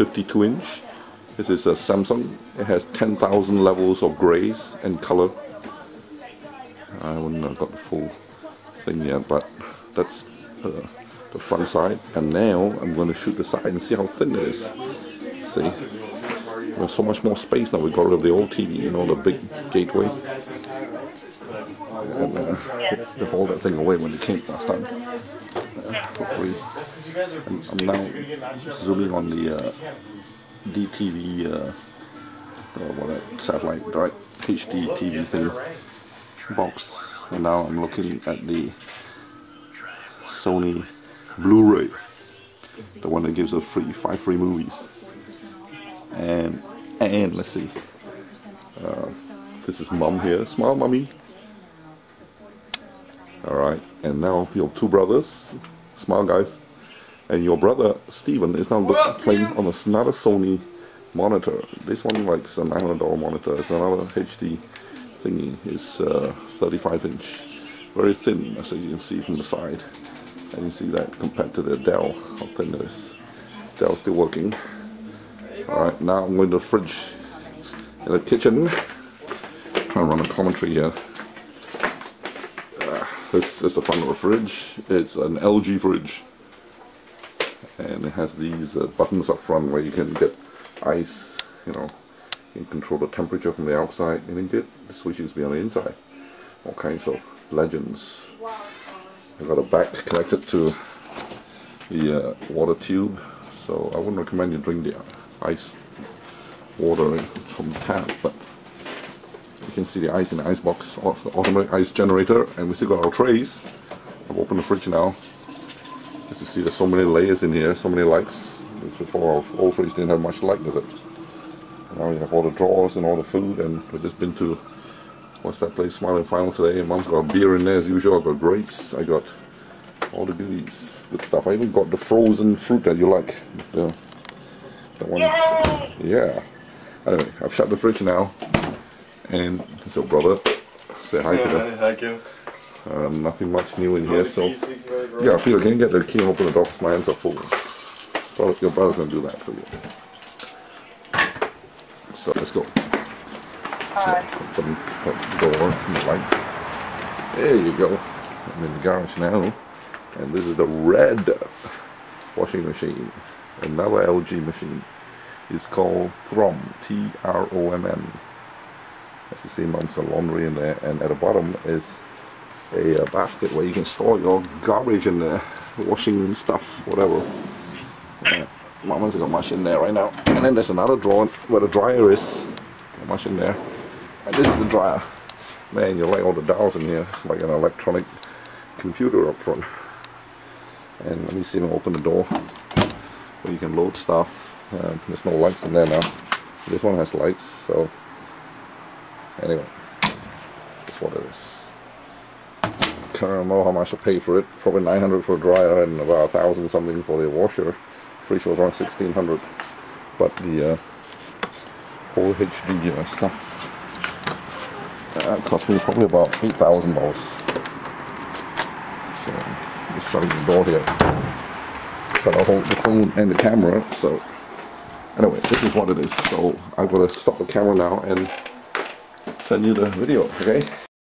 52 inch. This is a Samsung. It has 10,000 levels of grays and color. I haven't uh, got the full thing yet, but that's uh, the front side. And now I'm going to shoot the side and see how thin it is. See? There's so much more space now. We got rid of the old TV, you know, the big gateway. And uh, they hauled that thing away when it came last time. Hopefully, I'm, I'm now zooming on the uh, DTV, uh, uh, what satellite direct HD TV thing box, and now I'm looking at the Sony Blu-ray, the one that gives us free five free movies. And and let's see, uh, this is mom here. Smile, mommy. All right, and now your two brothers. Smile, guys. And your brother Steven is now look, playing on another Sony monitor. This one like it's a $900 monitor. It's another HD thingy. It's uh, 35 inch, very thin as you can see from the side. And you see that compared to the Dell, how thin it is. Dell's still working. Alright, now I'm going to the fridge in the kitchen. Trying to run a commentary here. This is the front of the fridge. It's an LG fridge and it has these uh, buttons up front where you can get ice, you know, you can control the temperature from the outside and then get the switches be on the inside. All kinds of legends. I got a back connected to the uh, water tube, so I wouldn't recommend you drink the ice water from the tap, but you can see the ice in the ice box, automatic ice generator, and we still got our trays. I've opened the fridge now. As you see, there's so many layers in here, so many lights. Before our old fridge didn't have much light, does it? Now you have all the drawers and all the food, and we've just been to what's that place, Smiling Final today. Mom's got beer in there as usual. I've got grapes. I got all the goodies, good stuff. I even got the frozen fruit that you like. The, the one. Yay! Yeah. Anyway, I've shut the fridge now, and it's your brother. Say hi, Peter. Hi, Kim. Um, nothing much new in here, so yeah, Peter, can you get the key and open the door? My hands are full. Brother, your brother's gonna do that for you. So let's go. Hi. So, open the door and the lights. There you go. I'm in the garage now, and this is the red washing machine. Another LG machine. It's called Tromm. T R O M N. As you see, mom's got laundry in there, and at the bottom is a, uh, basket where you can store your garbage in there, washing stuff, whatever. Yeah. Mama's got much in there right now. And then there's another drawer where the dryer is. Much in there. And this is the dryer. Man, you like all the dials in here. It's like an electronic computer up front. And let me see if I open the door where you can load stuff. Uh, there's no lights in there now. This one has lights, so anyway, that's what it is can't know how much I paid for it. Probably 900 for a dryer and about a thousand something for the washer. Fridge was around 1600. But the uh, whole HD uh, stuff uh, cost me probably about $8,000. So just shutting the door here. Try to hold the phone and the camera. So anyway, this is what it is. So I'm gonna stop the camera now and send you the video. Okay.